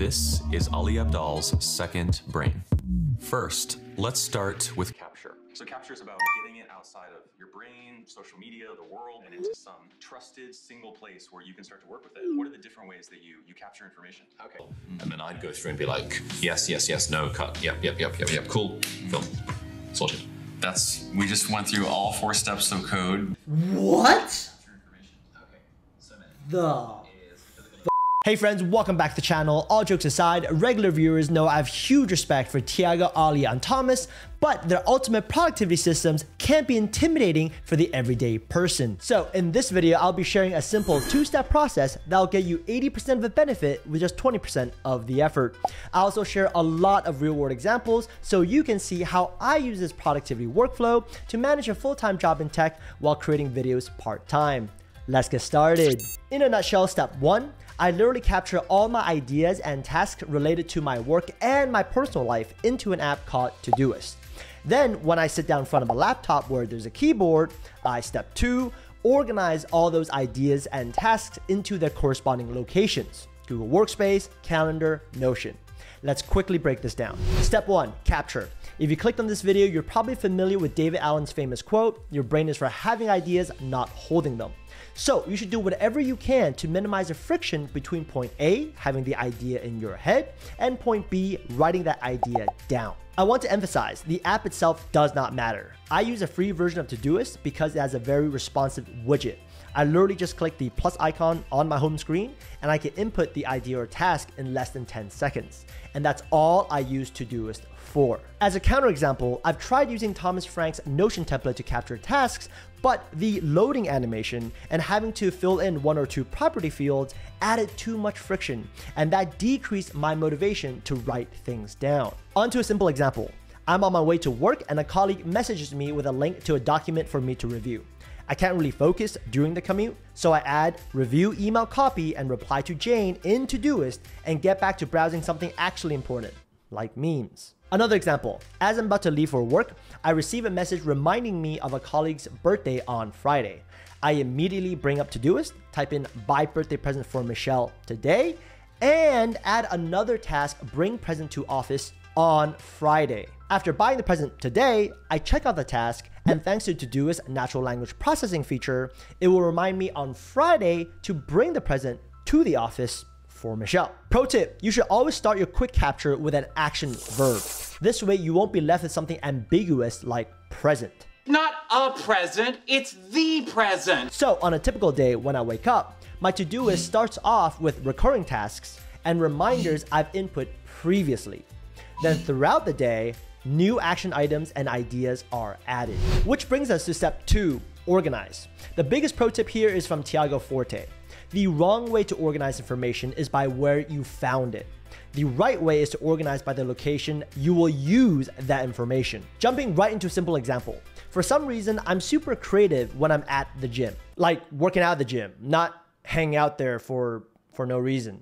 This is Ali Abdaal's second brain. First, let's start with capture. So capture is about getting it outside of your brain, social media, the world, and into some trusted single place where you can start to work with it. What are the different ways that you you capture information? Okay. And then I'd go through and be like, yes, yes, yes, no, cut, yep, yep, yep, yep, yep, cool, film, sorted. That's we just went through all four steps of code. What Okay. So then the? Hey friends, welcome back to the channel. All jokes aside, regular viewers know I have huge respect for Tiago, Ali, and Thomas, but their ultimate productivity systems can be intimidating for the everyday person. So in this video, I'll be sharing a simple two-step process that'll get you 80% of the benefit with just 20% of the effort. I also share a lot of real-world examples so you can see how I use this productivity workflow to manage a full-time job in tech while creating videos part-time. Let's get started. In a nutshell, step one, I literally capture all my ideas and tasks related to my work and my personal life into an app called Todoist. Then, when I sit down in front of a laptop where there's a keyboard, I step two, organize all those ideas and tasks into their corresponding locations Google Workspace, Calendar, Notion. Let's quickly break this down. Step one, capture. If you clicked on this video, you're probably familiar with David Allen's famous quote, your brain is for having ideas, not holding them. So you should do whatever you can to minimize the friction between point A, having the idea in your head, and point B, writing that idea down. I want to emphasize, the app itself does not matter. I use a free version of Todoist because it has a very responsive widget. I literally just click the plus icon on my home screen and I can input the idea or task in less than 10 seconds. And that's all I use Todoist for. As a counterexample, I've tried using Thomas Frank's Notion template to capture tasks, but the loading animation and having to fill in one or two property fields added too much friction, and that decreased my motivation to write things down. On to a simple example. I'm on my way to work and a colleague messages me with a link to a document for me to review. I can't really focus during the commute, so I add review email copy and reply to Jane in Todoist and get back to browsing something actually important, like memes. Another example, as I'm about to leave for work, I receive a message reminding me of a colleague's birthday on Friday. I immediately bring up Todoist, type in buy birthday present for Michelle today, and add another task, bring present to office on Friday. After buying the present today, I check out the task, and thanks to Todoist natural language processing feature, it will remind me on Friday to bring the present to the office for Michelle. Pro tip, you should always start your quick capture with an action verb. This way you won't be left with something ambiguous like present. Not a present, it's the present. So on a typical day when I wake up, my to-do list starts off with recurring tasks and reminders I've input previously. Then throughout the day, new action items and ideas are added. Which brings us to step two, organize. The biggest pro tip here is from Tiago Forte. The wrong way to organize information is by where you found it. The right way is to organize by the location you will use that information. Jumping right into a simple example. For some reason, I'm super creative when I'm at the gym, like working out at the gym, not hanging out there for, for no reason.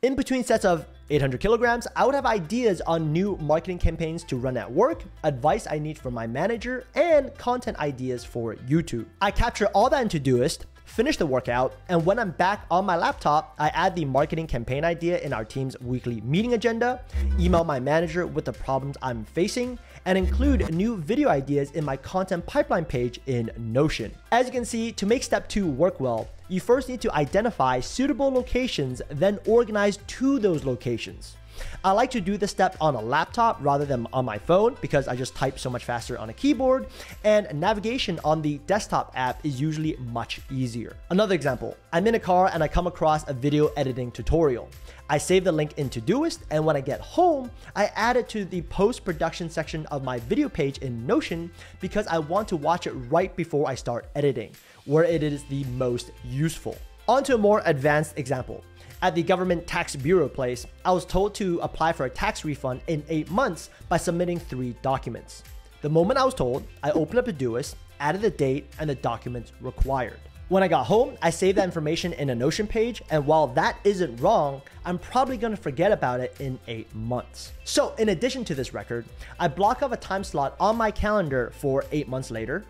In between sets of 800 kilograms, I would have ideas on new marketing campaigns to run at work, advice I need from my manager, and content ideas for YouTube. I capture all that into Todoist, finish the workout, and when I'm back on my laptop, I add the marketing campaign idea in our team's weekly meeting agenda, email my manager with the problems I'm facing, and include new video ideas in my content pipeline page in Notion. As you can see, to make step two work well, you first need to identify suitable locations, then organize to those locations. I like to do this step on a laptop rather than on my phone because I just type so much faster on a keyboard and navigation on the desktop app is usually much easier. Another example, I'm in a car and I come across a video editing tutorial. I save the link in Todoist and when I get home, I add it to the post-production section of my video page in Notion because I want to watch it right before I start editing, where it is the most useful. On to a more advanced example. At the government tax bureau place, I was told to apply for a tax refund in 8 months by submitting 3 documents. The moment I was told, I opened up a Todoist, added the date and the documents required. When I got home, I saved that information in a Notion page, and while that isn't wrong, I'm probably gonna forget about it in 8 months. So in addition to this record, I block off a time slot on my calendar for 8 months later,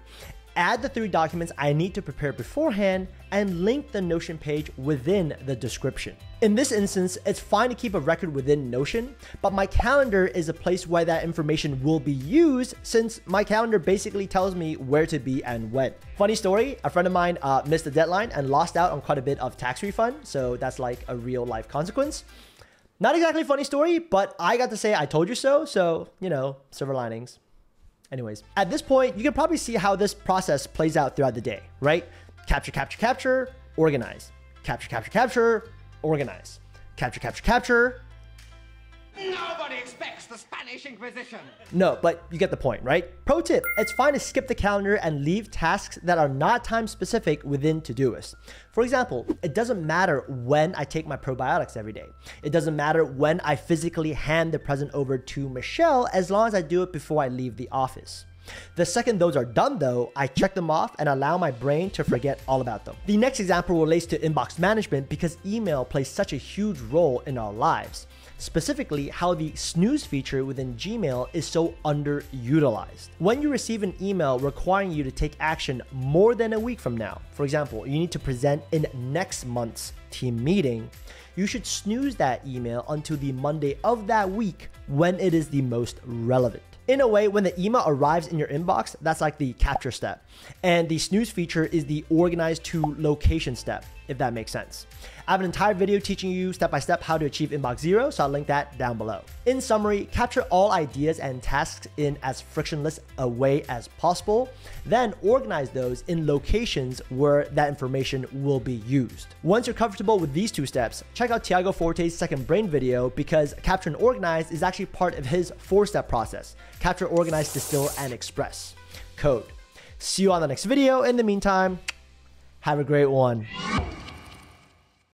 add the three documents I need to prepare beforehand, and link the Notion page within the description. In this instance, it's fine to keep a record within Notion, but my calendar is a place where that information will be used since my calendar basically tells me where to be and when. Funny story, a friend of mine uh, missed the deadline and lost out on quite a bit of tax refund, so that's like a real life consequence. Not exactly funny story, but I got to say I told you so, so, you know, silver linings. Anyways, at this point, you can probably see how this process plays out throughout the day, right? Capture, capture, capture, organize. Capture, capture, capture, organize. Capture, capture, capture. Nobody expects the Spanish Inquisition. No, but you get the point, right? Pro tip, it's fine to skip the calendar and leave tasks that are not time specific within Todoist. For example, it doesn't matter when I take my probiotics every day. It doesn't matter when I physically hand the present over to Michelle as long as I do it before I leave the office. The second those are done though, I check them off and allow my brain to forget all about them. The next example relates to inbox management because email plays such a huge role in our lives. Specifically, how the snooze feature within Gmail is so underutilized. When you receive an email requiring you to take action more than a week from now, for example, you need to present in next month's team meeting, you should snooze that email until the Monday of that week when it is the most relevant. In a way, when the email arrives in your inbox, that's like the capture step. And the snooze feature is the organize to location step, if that makes sense. I have an entire video teaching you step by step how to achieve inbox zero, so I'll link that down below. In summary, capture all ideas and tasks in as frictionless a way as possible, then organize those in locations where that information will be used. Once you're comfortable with these two steps, check out Tiago Forte's second brain video because capture and organize is actually part of his four step process capture, organize, distill, and express. Code. See you on the next video. In the meantime, have a great one.